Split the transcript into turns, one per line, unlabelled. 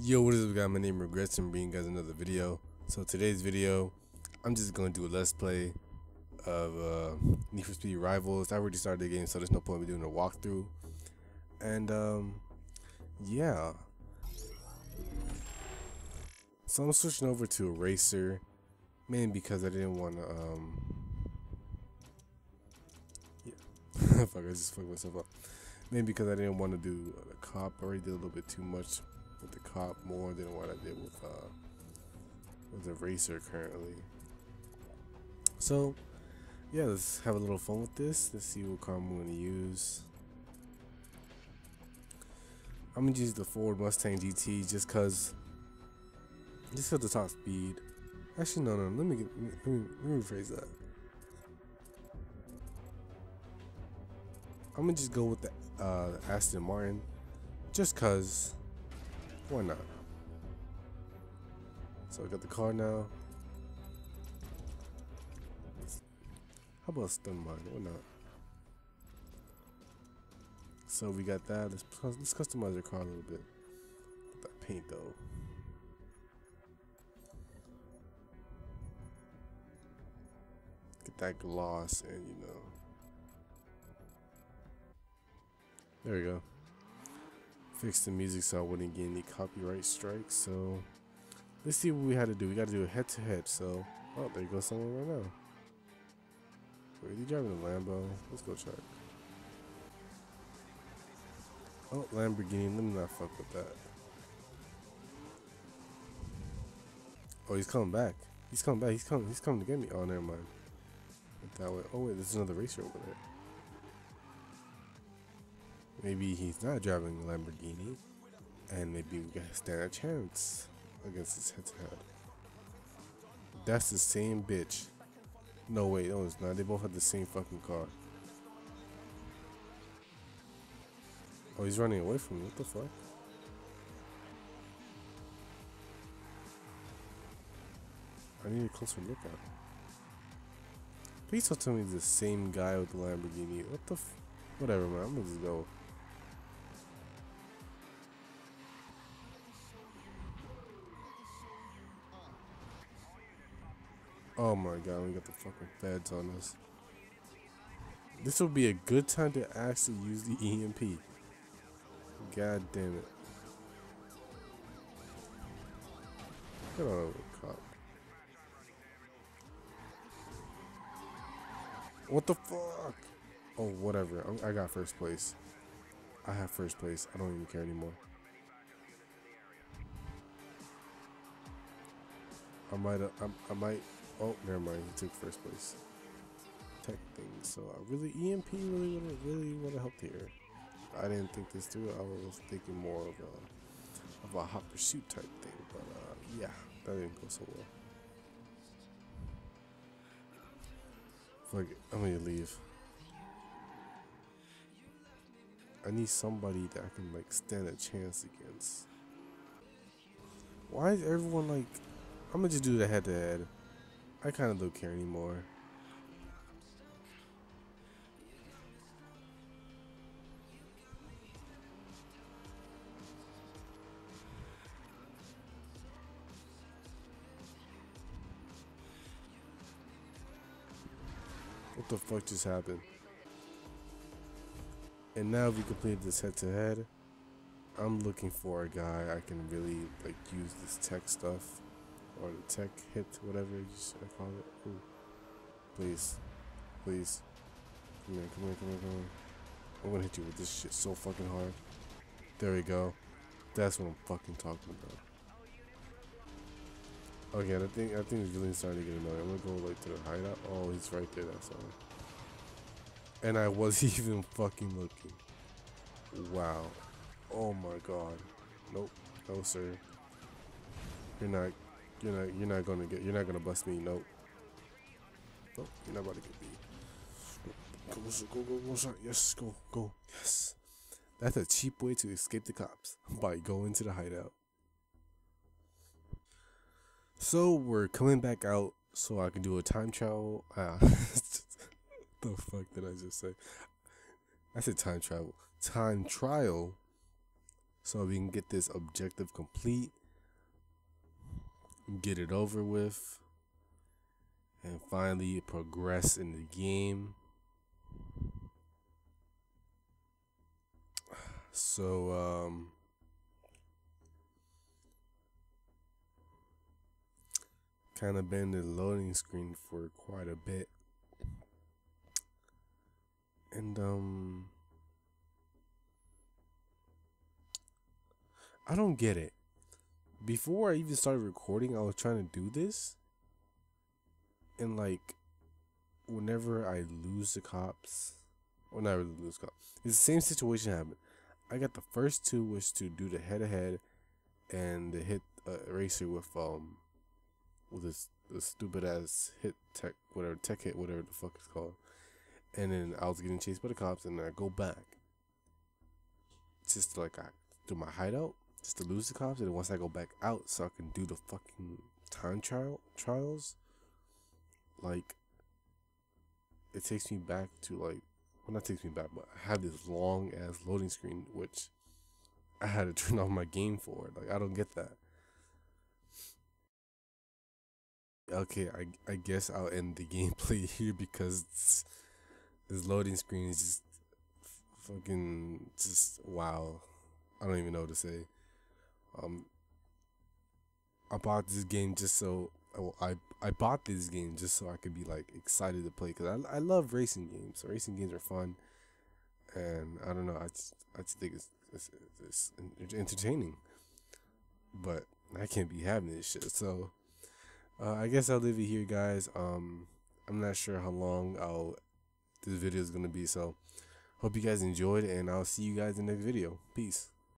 Yo, what is up guys? My name is Regrets and bringing you guys another video. So today's video, I'm just going to do a let's play of uh, Need for Speed Rivals. I already started the game, so there's no point in doing a walkthrough. And um, yeah. So I'm switching over to a racer, mainly because I didn't want to. Um, yeah, fuck, I just fucked myself up. Mainly because I didn't want to do the cop. I already did a little bit too much with the cop more than what I did with uh with the racer currently. So yeah, let's have a little fun with this. Let's see what car I'm gonna use. I'm gonna use the Ford Mustang GT just cause just cause the top speed. Actually no no let me get let me, let me rephrase that. I'm gonna just go with the uh, Aston Martin just cause why not? So I got the car now. How about a stun mine? Why not? So we got that. Let's let's customize your car a little bit. That paint though. Get that gloss and you know. There we go fix the music so I wouldn't get any copyright strikes. So let's see what we had to do. We got to do a head to head. So, oh, there goes someone right now. Wait, you driving a Lambo? Let's go check. Oh, Lamborghini. Let me not fuck with that. Oh, he's coming back. He's coming back. He's coming. He's coming to get me. Oh, never mind. That way. Oh wait, there's another racer over there. Maybe he's not driving a Lamborghini, and maybe we can stand a chance against his head to head. That's the same bitch. No, wait, no, it's not. They both have the same fucking car. Oh, he's running away from me. What the fuck? I need a closer look at him. Please don't tell me he's the same guy with the Lamborghini. What the f- Whatever, man. I'm gonna just go. Oh my god, we got the fucking feds on us. This would be a good time to actually use the EMP. God damn it. Get on over, cop. What the fuck? Oh, whatever. I got first place. I have first place. I don't even care anymore. I might. I, I might Oh, never mind. He took first place. Tech thing. So I really EMP really would have really would have helped here. I didn't think this through. I was thinking more of a of a hot pursuit type thing, but uh, yeah, that didn't go so well. Fuck it, I'm gonna leave. I need somebody that I can like stand a chance against. Why is everyone like? I'm gonna just do the head to head. I kind of don't care anymore. What the fuck just happened? And now we completed this head to head. I'm looking for a guy I can really like use this tech stuff or the tech hit, whatever you should call it. Ooh. Please, please, come here, come here, come here, come here. I'm gonna hit you with this shit so fucking hard. There we go. That's what I'm fucking talking about. Okay, I think I think it's really starting to get annoying. I'm gonna go like to the hideout. Oh, he's right there. That's all. And I was even fucking looking. Wow. Oh my god. Nope. No sir. You're not you're not you're not gonna get you're not gonna bust me, nope. Nope, you're not about to get me. Go, go, go, go, go, yes, go, go, yes. That's a cheap way to escape the cops by going to the hideout. So we're coming back out so I can do a time travel. Ah, the fuck did I just say? I said time travel. Time trial so we can get this objective complete, get it over with, and finally progress in the game. So, um, kind of been the loading screen for quite a bit. And, um, I don't get it. Before I even started recording, I was trying to do this. And, like, whenever I lose the cops, or not really lose cops, it's the same situation happened. I got the first two was to do the head to head and the hit uh, eraser with um with this the stupid ass hit tech whatever tech hit whatever the fuck it's called, and then I was getting chased by the cops and then I go back. Just like I do my hideout just to lose the cops and then once I go back out so I can do the fucking time trial trials. Like it takes me back to like well not takes me back, but I have this long ass loading screen which I had to turn off my game for. Like I don't get that. Okay, I I guess I'll end the gameplay here because this loading screen is just fucking just wow. I don't even know what to say. Um, I bought this game just so well, I I bought this game just so I could be like excited to play because I I love racing games. Racing games are fun, and I don't know. I just I just think it's it's, it's entertaining, but I can't be having this shit. So uh, I guess I'll leave it here, guys. Um, I'm not sure how long I'll this video is gonna be. So hope you guys enjoyed, and I'll see you guys in the next video. Peace.